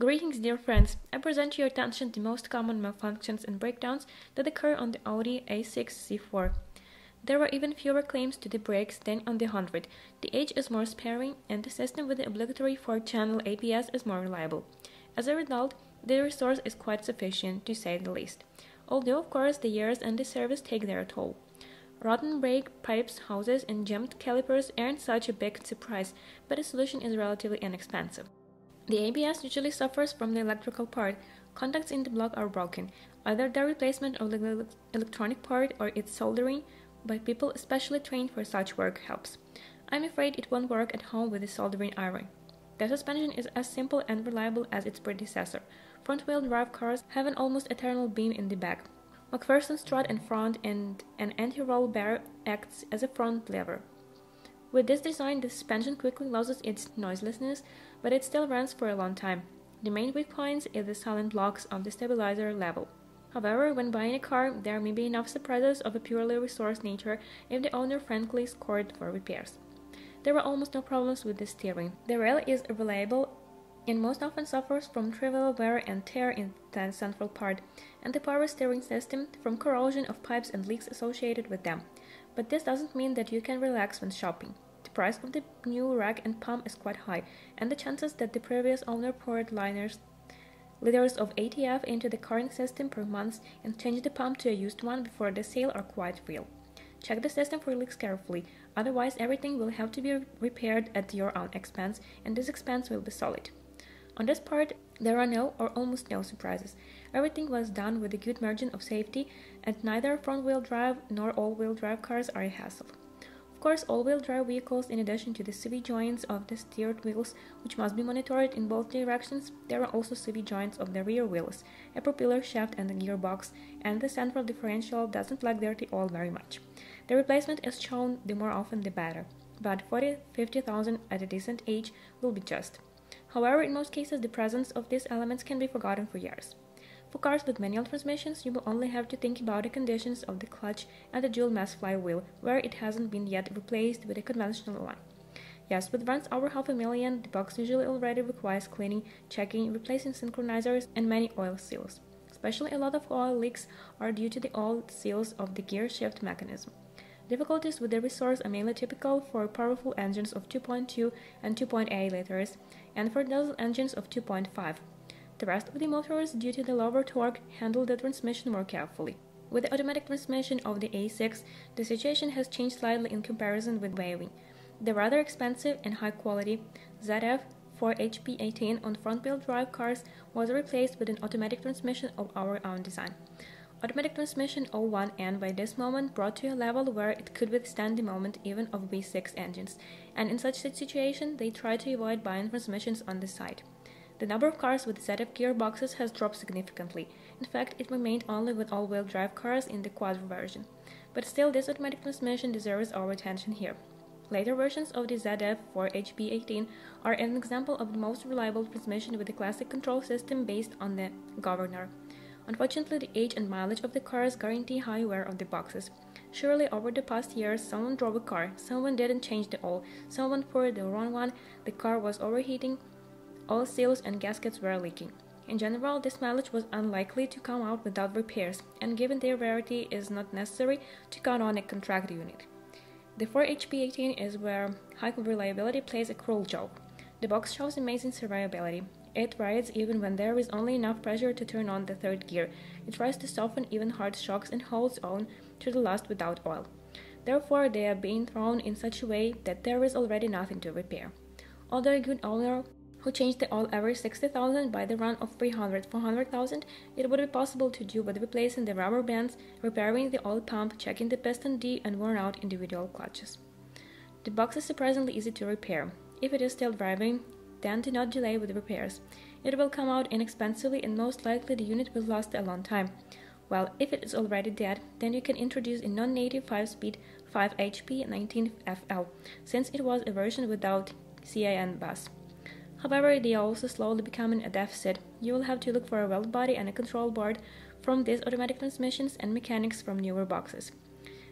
Greetings, dear friends. I present to your attention the most common malfunctions and breakdowns that occur on the Audi A6 C4. There are even fewer claims to the brakes than on the 100. The age is more sparing, and the system with the obligatory 4-channel ABS is more reliable. As a result, the resource is quite sufficient, to say the least. Although, of course, the years and the service take their toll. Rotten brake pipes, hoses, and jammed calipers aren't such a big surprise, but the solution is relatively inexpensive. The ABS usually suffers from the electrical part. Contacts in the block are broken, either the replacement of the electronic part or its soldering by people especially trained for such work helps. I'm afraid it won't work at home with the soldering iron. The suspension is as simple and reliable as its predecessor. Front-wheel drive cars have an almost eternal beam in the back. MacPherson strut in front and an anti-roll bar acts as a front lever. With this design, the suspension quickly loses its noiselessness, but it still runs for a long time. The main weak point is the silent blocks of the stabilizer level. However, when buying a car, there may be enough surprises of a purely resource nature if the owner frankly scored for repairs. There are almost no problems with the steering. The rail is reliable and most often suffers from trivial wear and tear in the central part, and the power steering system from corrosion of pipes and leaks associated with them. But this doesn't mean that you can relax when shopping. The price of the new rack and pump is quite high, and the chances that the previous owner poured liners liters of ATF into the current system per month and changed the pump to a used one before the sale are quite real. Check the system for leaks carefully, otherwise everything will have to be repaired at your own expense, and this expense will be solid. On this part, there are no or almost no surprises. Everything was done with a good margin of safety, and neither front wheel drive nor all wheel drive cars are a hassle. Of course, all wheel drive vehicles, in addition to the CV joints of the steered wheels, which must be monitored in both directions, there are also CV joints of the rear wheels, a propeller shaft, and a gearbox, and the central differential doesn't like dirty oil very much. The replacement is shown the more often the better, but 40 50,000 at a decent age will be just. However, in most cases, the presence of these elements can be forgotten for years. For cars with manual transmissions, you will only have to think about the conditions of the clutch and the dual mass flywheel, where it hasn't been yet replaced with a conventional one. Yes, with runs over half a million, the box usually already requires cleaning, checking, replacing synchronizers, and many oil seals. Especially a lot of oil leaks are due to the oil seals of the gear shift mechanism. Difficulties with the resource are mainly typical for powerful engines of 2.2 and 2.8 liters, and for those engines of 2.5. The rest of the motors, due to the lower torque, handle the transmission more carefully. With the automatic transmission of the A6, the situation has changed slightly in comparison with waving. The rather expensive and high quality ZF 4HP18 on front-wheel drive cars was replaced with an automatic transmission of our own design. Automatic transmission 01N by this moment brought to a level where it could withstand the moment even of V6 engines, and in such a situation they try to avoid buying transmissions on the side. The number of cars with ZF gearboxes has dropped significantly. In fact, it remained only with all-wheel drive cars in the Quattro version. But still, this automatic transmission deserves our attention here. Later versions of the ZF 4HP18 are an example of the most reliable transmission with a classic control system based on the governor. Unfortunately, the age and mileage of the cars guarantee high wear of the boxes. Surely, over the past years, someone drove a car, someone didn't change the oil, someone poured the wrong one, the car was overheating, all seals and gaskets were leaking. In general, this mileage was unlikely to come out without repairs, and given their rarity, is not necessary to count on a contract unit. The 4HP18 is where high reliability plays a cruel joke. The box shows amazing survivability, it rides even when there is only enough pressure to turn on the third gear. It tries to soften even hard shocks and holds on to the last without oil. Therefore, they are being thrown in such a way that there is already nothing to repair. Although a good owner who changed the oil every 60,000 by the run of 300 400,000, it would be possible to do with replacing the rubber bands, repairing the oil pump, checking the piston D, and worn out individual clutches. The box is surprisingly easy to repair. If it is still driving, then do not delay with repairs. It will come out inexpensively and most likely the unit will last a long time. Well, if it is already dead, then you can introduce a non-native 5-speed 5HP 19FL, since it was a version without CIN bus. However, they are also slowly becoming a deficit. You will have to look for a weld body and a control board from these automatic transmissions and mechanics from newer boxes.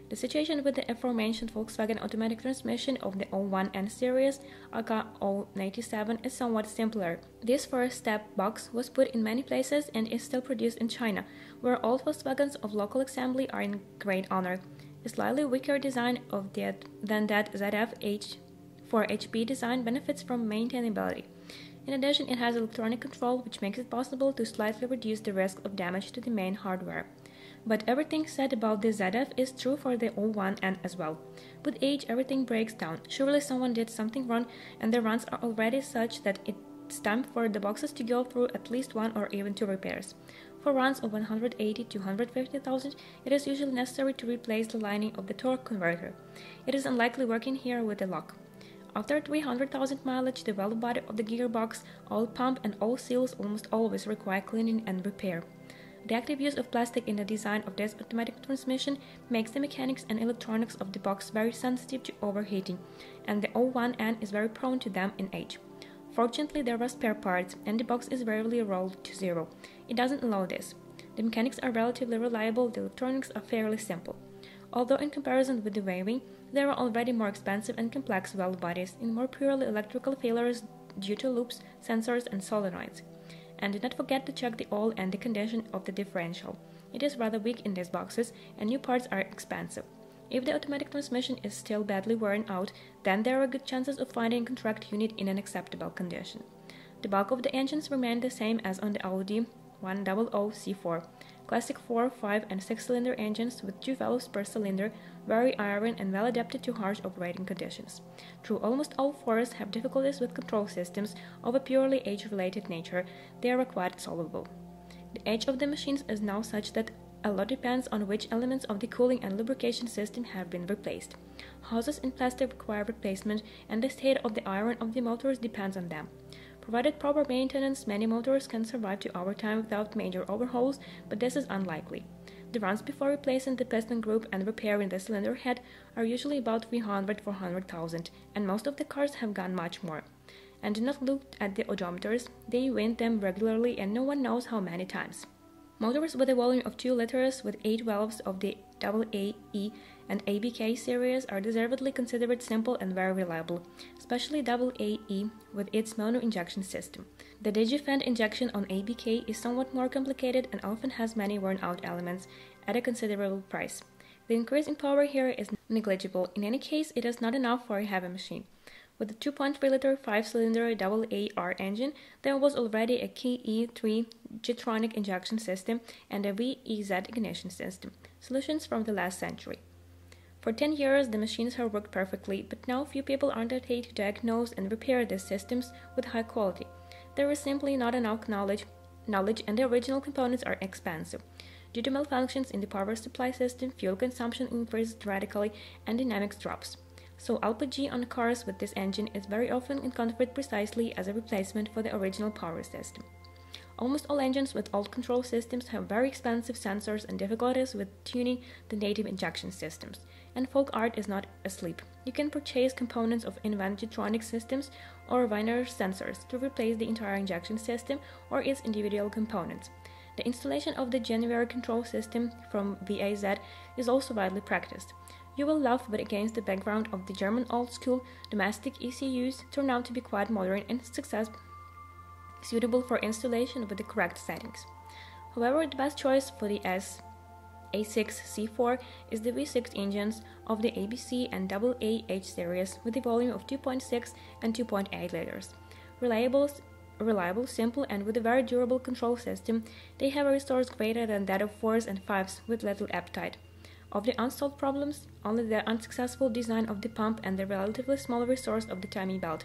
The situation with the aforementioned Volkswagen automatic transmission of the 01N series, aka 097, is somewhat simpler. This first step box was put in many places and is still produced in China, where all Volkswagens of local assembly are in great honor. A slightly weaker design of that than that ZF H 4HP design benefits from maintainability. In addition, it has electronic control, which makes it possible to slightly reduce the risk of damage to the main hardware. But everything said about the ZF is true for the 01N as well. With age, everything breaks down. Surely someone did something wrong, and the runs are already such that it's time for the boxes to go through at least one or even two repairs. For runs of 180 to 150,000, it is usually necessary to replace the lining of the torque converter. It is unlikely working here with the lock. After 300,000 mileage, the valve body of the gearbox, oil pump, and all seals almost always require cleaning and repair. The active use of plastic in the design of this automatic transmission makes the mechanics and electronics of the box very sensitive to overheating, and the 01N is very prone to them in age. Fortunately, there are spare parts, and the box is rarely rolled to zero. It doesn't allow this. The mechanics are relatively reliable, the electronics are fairly simple. Although in comparison with the Wavy, there are already more expensive and complex valve bodies in more purely electrical failures due to loops, sensors, and solenoids and do not forget to check the oil and the condition of the differential. It is rather weak in these boxes, and new parts are expensive. If the automatic transmission is still badly worn out, then there are good chances of finding a contract unit in an acceptable condition. The bulk of the engines remain the same as on the Audi 100 C4. Classic 4, 5, and 6 cylinder engines with two valves per cylinder, very iron and well adapted to harsh operating conditions. True, almost all forests have difficulties with control systems of a purely age related nature, they are quite solvable. The age of the machines is now such that a lot depends on which elements of the cooling and lubrication system have been replaced. Hoses in plastic require replacement, and the state of the iron of the motors depends on them. Provided proper maintenance, many motors can survive to overtime without major overhauls, but this is unlikely. The runs before replacing the piston group and repairing the cylinder head are usually about 300 400,000, and most of the cars have gone much more. And do not look at the odometers, they wind them regularly and no one knows how many times. Motors with a volume of 2 liters with 8 valves of the AAE and ABK series are deservedly considered simple and very reliable, especially AAE with its mono injection system. The Digifant injection on ABK is somewhat more complicated and often has many worn out elements at a considerable price. The increase in power here is negligible. In any case, it is not enough for a heavy machine. With the 2.3 liter 5 cylinder AAR engine, there was already a Key E3 Getronic injection system and a VEZ ignition system, solutions from the last century. For 10 years, the machines have worked perfectly, but now few people are undertake to diagnose and repair these systems with high quality. There is simply not enough knowledge, knowledge and the original components are expensive. Due to malfunctions in the power supply system, fuel consumption increases radically and dynamics drops. So LPG on cars with this engine is very often configured precisely as a replacement for the original power system. Almost all engines with old control systems have very expensive sensors and difficulties with tuning the native injection systems. And folk art is not asleep. You can purchase components of Inventronic systems or Weiner sensors to replace the entire injection system or its individual components. The installation of the January control system from VAZ is also widely practiced. You will laugh, but against the background of the German old school, domestic ECUs turn out to be quite modern and success suitable for installation with the correct settings. However, the best choice for the S A6C4 is the V6 engines of the ABC and AAH series with a volume of 2.6 and 2.8 liters. Reliable, reliable, simple, and with a very durable control system, they have a resource greater than that of 4s and 5s with little appetite. Of the unsolved problems, only the unsuccessful design of the pump and the relatively small resource of the timing belt.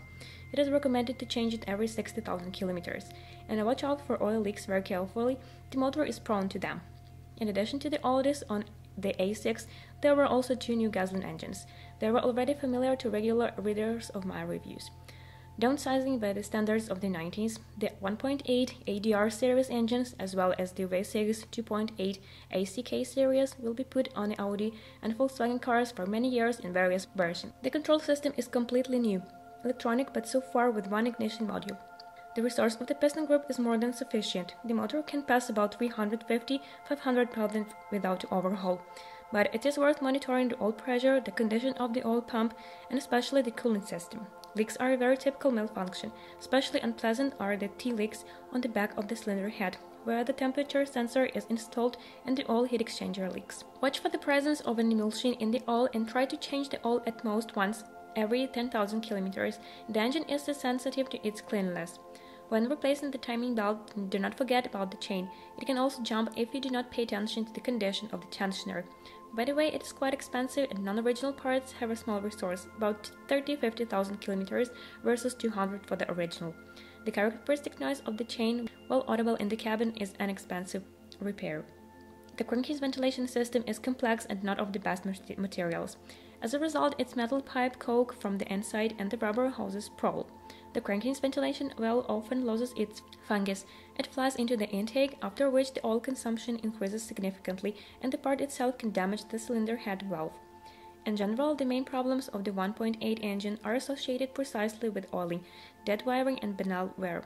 It is recommended to change it every 60,000 kilometers, and watch out for oil leaks very carefully, the motor is prone to them. In addition to the oldest on the A6, there were also two new gasoline engines. They were already familiar to regular readers of my reviews. Downsizing by the standards of the 90s, the 1.8 ADR series engines as well as the V6 2.8 ACK series will be put on the Audi and Volkswagen cars for many years in various versions. The control system is completely new, electronic but so far with one ignition module. The resource of the piston group is more than sufficient. The motor can pass about 350-500 pounds without overhaul. but it is worth monitoring the oil pressure, the condition of the oil pump, and especially the cooling system. Leaks are a very typical malfunction. Especially unpleasant are the T leaks on the back of the cylinder head, where the temperature sensor is installed and the oil heat exchanger leaks. Watch for the presence of an emulsion in the oil and try to change the oil at most once every 10,000 kilometers. The engine is sensitive to its cleanliness. When replacing the timing belt, do not forget about the chain. It can also jump if you do not pay attention to the condition of the tensioner. By the way, it is quite expensive and non-original parts have a small resource, about 30-50,000 kilometers versus 200 for the original. The characteristic noise of the chain, while audible in the cabin, is an expensive repair. The crankcase ventilation system is complex and not of the best materials. As a result, its metal pipe coke from the inside and the rubber hoses sprawl. The crankcase ventilation well often loses its fungus. It flies into the intake, after which the oil consumption increases significantly and the part itself can damage the cylinder head valve. In general, the main problems of the 1.8 engine are associated precisely with oiling, dead wiring, and banal wear.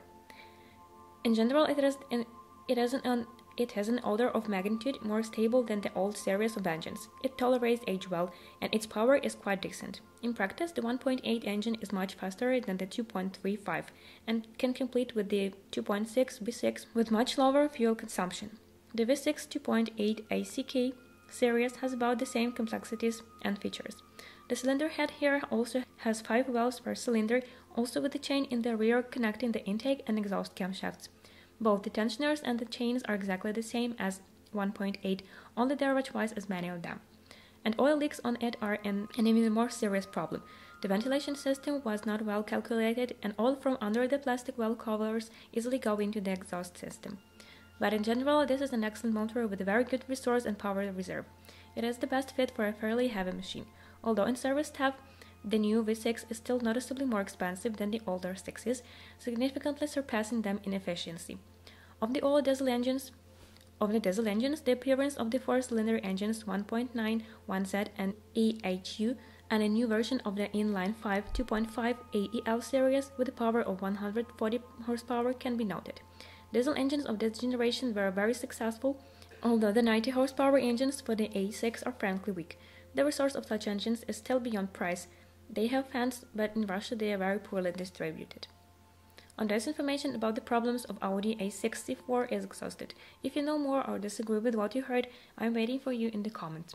In general, it is, an, it is an it has an order of magnitude more stable than the old series of engines. It tolerates age well, and its power is quite decent. In practice, the 1.8 engine is much faster than the 2.35 and can compete with the 2.6 V6 with much lower fuel consumption. The V6 2.8 ACK series has about the same complexities and features. The cylinder head here also has 5 valves per cylinder, also with the chain in the rear connecting the intake and exhaust camshafts. Both the tensioners and the chains are exactly the same as 1.8, only there are twice as many of them. And oil leaks on it are an, an even more serious problem. The ventilation system was not well calculated, and oil from under the plastic well covers easily go into the exhaust system. But in general, this is an excellent motor with a very good resource and power reserve. It is the best fit for a fairly heavy machine. Although in service tab, the new V6 is still noticeably more expensive than the older 6s, significantly surpassing them in efficiency. Of the old diesel engines, of the diesel engines, the appearance of the four-cylinder engines 1.9, 1Z, and AHU, and a new version of the inline 5 2.5 AEL series with a power of 140 horsepower can be noted. Diesel engines of this generation were very successful, although the 90 horsepower engines for the A6 are frankly weak. The resource of such engines is still beyond price, they have fans, but in Russia they are very poorly distributed. On this information about the problems of Audi A64 is exhausted. If you know more or disagree with what you heard, I'm waiting for you in the comments.